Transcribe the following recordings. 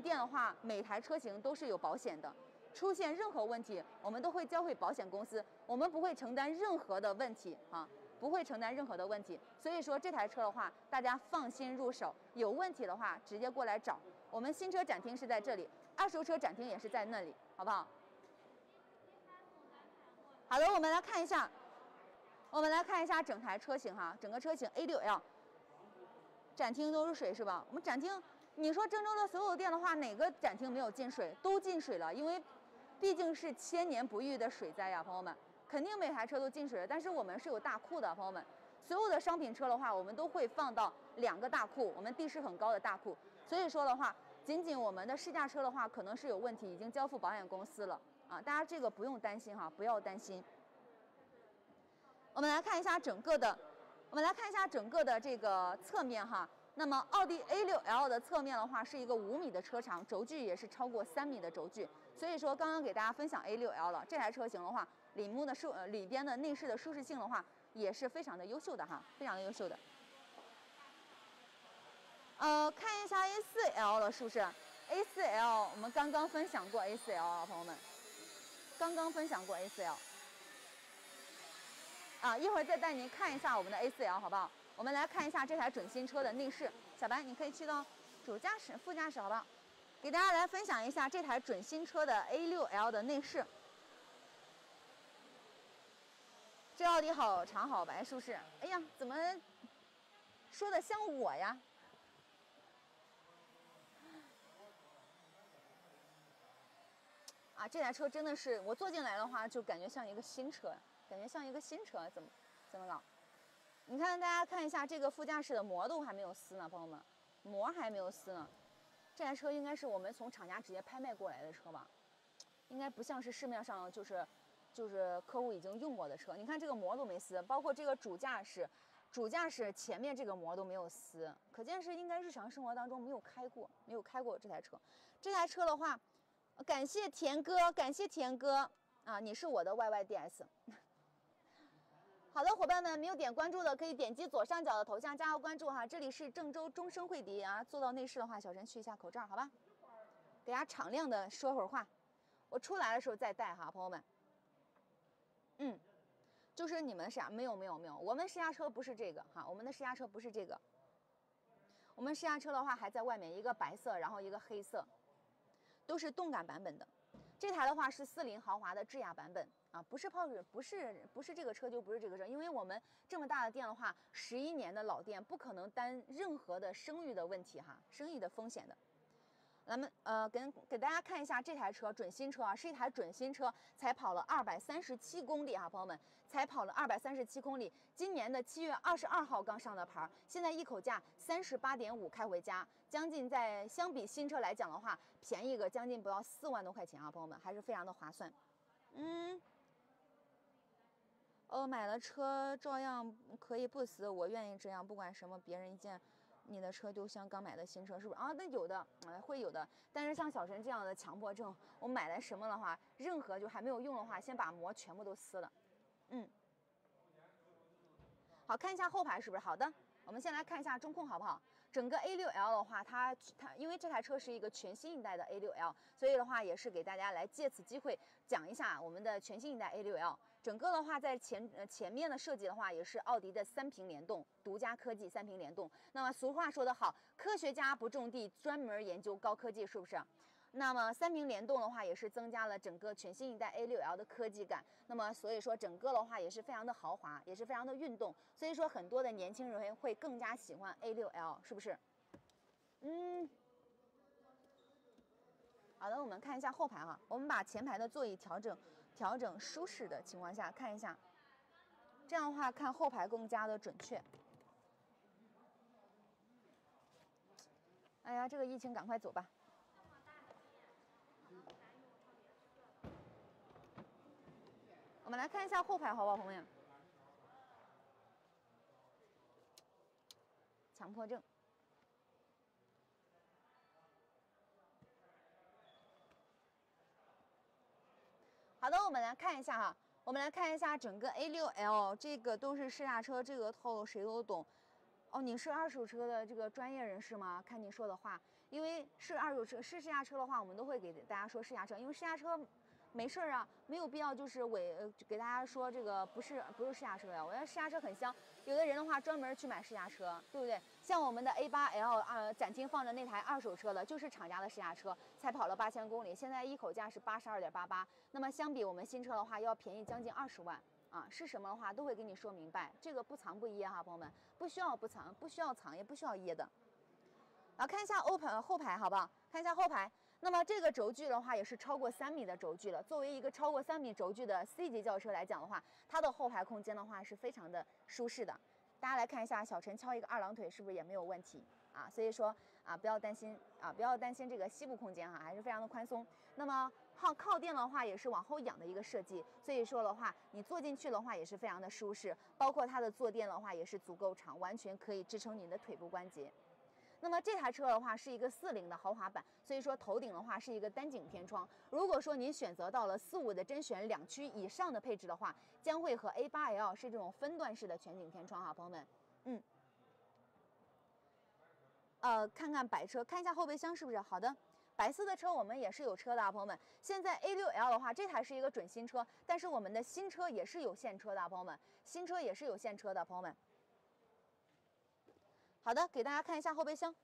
店的话，每台车型都是有保险的，出现任何问题，我们都会交给保险公司，我们不会承担任何的问题啊，不会承担任何的问题。所以说这台车的话，大家放心入手，有问题的话直接过来找我们。新车展厅是在这里，二手车展厅也是在那里，好不好？好的，我们来看一下，我们来看一下整台车型哈，整个车型 A6L，展厅都是水是吧？我们展厅，你说郑州的所有店的话，哪个展厅没有进水？都进水了，因为毕竟是千年不遇的水灾呀，朋友们，肯定每台车都进水了。但是我们是有大库的，朋友们，所有的商品车的话，我们都会放到两个大库，我们地势很高的大库。所以说的话，仅仅我们的试驾车的话，可能是有问题，已经交付保险公司了。啊，大家这个不用担心哈，不要担心。我们来看一下整个的，我们来看一下整个的这个侧面哈。那么奥迪 A6L 的侧面的话是一个五米的车长，轴距也是超过三米的轴距。所以说刚刚给大家分享 A6L 了，这台车型的话，里幕的舒呃里边的内饰的舒适性的话也是非常的优秀的哈，非常的优秀的。呃，看一下 A4L 了，是不是？A4L 我们刚刚分享过 A4L 啊，朋友们。刚刚分享过 A4L，啊，一会儿再带您看一下我们的 A4L，好不好？我们来看一下这台准新车的内饰。小白，你可以去到主驾驶、副驾驶，好不好？给大家来分享一下这台准新车的 A6L 的内饰。这奥迪好长好白，是不是？哎呀，怎么说的像我呀？啊，这台车真的是我坐进来的话，就感觉像一个新车，感觉像一个新车，怎么怎么搞？你看，大家看一下这个副驾驶的膜都还没有撕呢，朋友们，膜还没有撕呢。这台车应该是我们从厂家直接拍卖过来的车吧？应该不像是市面上就是就是客户已经用过的车。你看这个膜都没撕，包括这个主驾驶主驾驶前面这个膜都没有撕，可见是应该日常生活当中没有开过，没有开过这台车。这台车的话。感谢田哥，感谢田哥啊！你是我的 YYDS。好的，伙伴们，没有点关注的可以点击左上角的头像加个关注哈。这里是郑州中升惠迪啊。坐到内饰的话，小陈去一下口罩，好吧？给大家敞亮的说会儿话。我出来的时候再戴哈，朋友们。嗯，就是你们啥没有没有没有，我们试驾车不是这个哈，我们的试驾车不是这个。我们试驾车的话还在外面，一个白色，然后一个黑色。都是动感版本的，这台的话是四零豪华的智雅版本啊，不是泡水，不是不是这个车就不是这个车，因为我们这么大的店的话，十一年的老店不可能担任何的声誉的问题哈，生意的风险的。咱们呃，给给大家看一下这台车，准新车啊，是一台准新车，才跑了二百三十七公里啊，朋友们，才跑了二百三十七公里。今年的七月二十二号刚上的牌，现在一口价三十八点五开回家，将近在相比新车来讲的话，便宜个将近不到四万多块钱啊，朋友们，还是非常的划算。嗯，买了车照样可以不死，我愿意这样，不管什么别人一见。你的车就像刚买的新车，是不是啊？那有的，会有的。但是像小陈这样的强迫症，我买来什么的话，任何就还没有用的话，先把膜全部都撕了。嗯，好看一下后排是不是好的？我们先来看一下中控好不好？整个 A6L 的话，它它因为这台车是一个全新一代的 A6L，所以的话也是给大家来借此机会讲一下我们的全新一代 A6L。整个的话在前呃前面的设计的话，也是奥迪的三屏联动，独家科技三屏联动。那么俗话说得好，科学家不种地，专门研究高科技，是不是？那么三屏联动的话，也是增加了整个全新一代 A6L 的科技感。那么所以说整个的话也是非常的豪华，也是非常的运动。所以说很多的年轻人会更加喜欢 A6L，是不是？嗯。好的，我们看一下后排哈，我们把前排的座椅调整调整舒适的情况下看一下，这样的话看后排更加的准确。哎呀，这个疫情赶快走吧。我们来看一下后排，好不好，朋友们？强迫症。好的，我们来看一下哈，我们来看一下整个 A6L，这个都是试驾车，这个套路谁都懂。哦，你是二手车的这个专业人士吗？看你说的话，因为是二手车是试驾车的话，我们都会给大家说试驾车，因为试驾车。没事儿啊，没有必要就是伪给大家说这个不是不是试驾车呀。我觉得试驾车很香，有的人的话专门去买试驾车，对不对？像我们的 A8L 啊，展厅放着那台二手车的，就是厂家的试驾车，才跑了八千公里，现在一口价是八十二点八八。那么相比我们新车的话，要便宜将近二十万啊。是什么的话，都会给你说明白，这个不藏不掖哈，朋友们，不需要不藏，不需要藏，也不需要掖的。啊，看一下欧排后排好不好？看一下后排。那么这个轴距的话，也是超过三米的轴距了。作为一个超过三米轴距的 C 级轿车来讲的话，它的后排空间的话是非常的舒适的。大家来看一下，小陈敲一个二郎腿是不是也没有问题啊？所以说啊，不要担心啊，不要担心这个膝部空间哈，还是非常的宽松。那么靠靠垫的话，也是往后仰的一个设计，所以说的话，你坐进去的话也是非常的舒适。包括它的坐垫的话也是足够长，完全可以支撑你的腿部关节。那么这台车的话是一个四零的豪华版，所以说头顶的话是一个单景天窗。如果说您选择到了四五的甄选两驱以上的配置的话，将会和 A8L 是这种分段式的全景天窗哈，朋友们，嗯，呃，看看白车，看一下后备箱是不是好的？白色的车我们也是有车的啊，朋友们。现在 A6L 的话，这台是一个准新车，但是我们的新车也是有现车的啊，朋友们，新车也是有现车的，朋友们。好的，给大家看一下后备箱。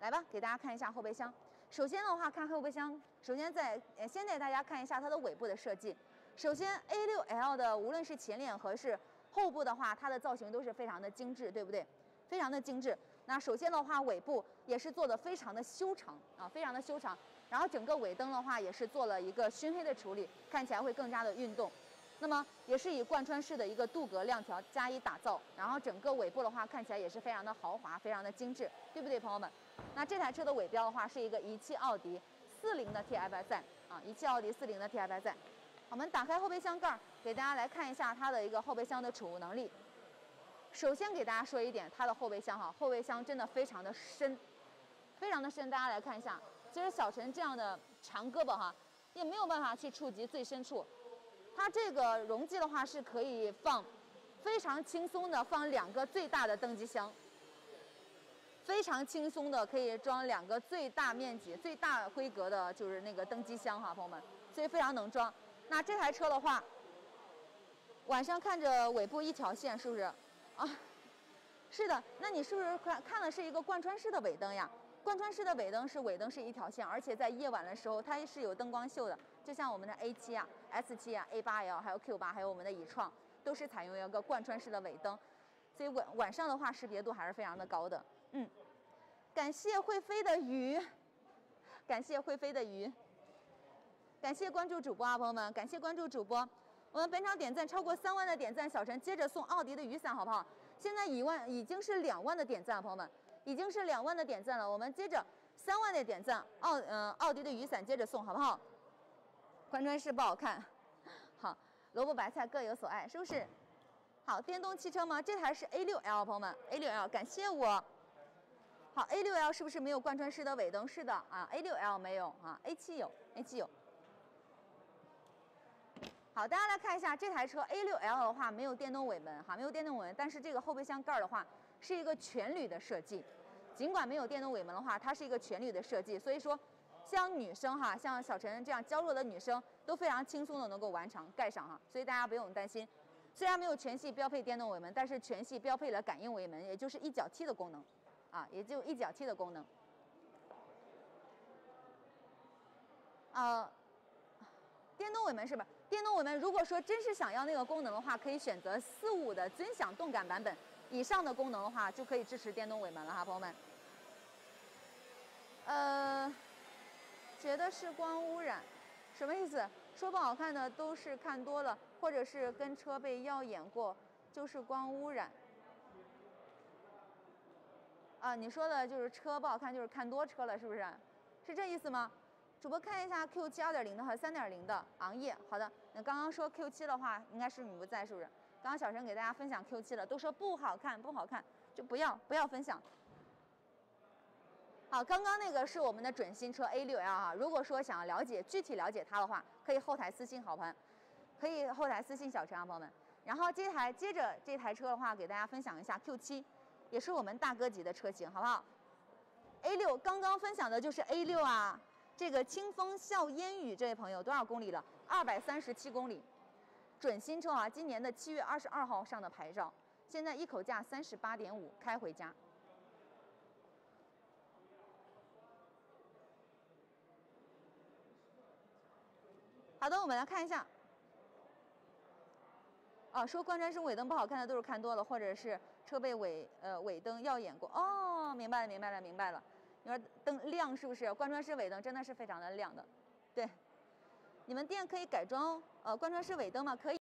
来吧，给大家看一下后备箱。首先的话，看后备箱，首先在先带大家看一下它的尾部的设计。首先，A6L 的无论是前脸和是后部的话，它的造型都是非常的精致，对不对？非常的精致。那首先的话，尾部也是做的非常的修长啊，非常的修长。然后整个尾灯的话，也是做了一个熏黑的处理，看起来会更加的运动。那么也是以贯穿式的一个镀铬亮条加以打造，然后整个尾部的话看起来也是非常的豪华，非常的精致，对不对，朋友们？那这台车的尾标的话是一个一汽奥迪四零的 TFSI 啊，一汽奥迪四零的 TFSI。我们打开后备箱盖，给大家来看一下它的一个后备箱的储物能力。首先给大家说一点，它的后备箱哈，后备箱真的非常的深，非常的深。大家来看一下，其实小陈这样的长胳膊哈，也没有办法去触及最深处。它这个容积的话是可以放，非常轻松的放两个最大的登机箱，非常轻松的可以装两个最大面积、最大规格的，就是那个登机箱哈，朋友们，所以非常能装。那这台车的话，晚上看着尾部一条线，是不是？啊，是的。那你是不是看看的是一个贯穿式的尾灯呀？贯穿式的尾灯是尾灯是一条线，而且在夜晚的时候它是有灯光秀的，就像我们的 A7 啊、S7 啊、A8L 还有 Q8 还有我们的以创，都是采用一个贯穿式的尾灯，所以晚晚上的话识别度还是非常的高的。嗯，感谢会飞的鱼，感谢会飞的鱼，感谢关注主播啊，朋友们，感谢关注主播。我们本场点赞超过三万的点赞，小陈接着送奥迪的雨伞，好不好？现在一万已经是两万的点赞，朋友们。已经是两万的点赞了，我们接着三万的点赞，奥嗯奥迪的雨伞接着送，好不好？贯穿式不好看，好，萝卜白菜各有所爱，是不是？好，电动汽车吗？这台是 A6L，朋友们，A6L，感谢我。好，A6L 是不是没有贯穿式的尾灯？是的啊，A6L 没有啊，A7 有，A7 有。好，大家来看一下这台车 A6L 的话，没有电动尾门哈，没有电动尾门，但是这个后备箱盖的话是一个全铝的设计。尽管没有电动尾门的话，它是一个全铝的设计，所以说，像女生哈，像小陈这样娇弱的女生都非常轻松的能够完成盖上哈，所以大家不用担心。虽然没有全系标配电动尾门，但是全系标配了感应尾门，也就是一脚踢的功能，啊，也就一脚踢的功能。呃，电动尾门是吧？电动尾门如果说真是想要那个功能的话，可以选择四五的尊享动感版本。以上的功能的话，就可以支持电动尾门了哈，朋友们。呃，觉得是光污染，什么意思？说不好看的都是看多了，或者是跟车被耀眼过，就是光污染。啊，你说的就是车不好看，就是看多车了，是不是？是这意思吗？主播看一下 Q7 2.0的和3.0的昂业。好的，那刚刚说 Q7 的话，应该是你不在，是不是？刚刚小陈给大家分享 Q7 了，都说不好看，不好看，就不要不要分享。好，刚刚那个是我们的准新车 A6L 啊，如果说想要了解具体了解它的话，可以后台私信好朋友，可以后台私信小陈啊，朋友们。然后这台接着这台车的话，给大家分享一下 Q7，也是我们大哥级的车型，好不好？A6 刚刚分享的就是 A6 啊，这个清风笑烟雨这位朋友多少公里了？二百三十七公里，准新车啊，今年的七月二十二号上的牌照，现在一口价三十八点五，开回家。好的，我们来看一下。啊，说贯穿式尾灯不好看的都是看多了，或者是车背尾呃尾灯耀眼过。哦，明白了，明白了，明白了。你说灯亮是不是？贯穿式尾灯真的是非常的亮的。对，你们店可以改装呃贯穿式尾灯吗？可以。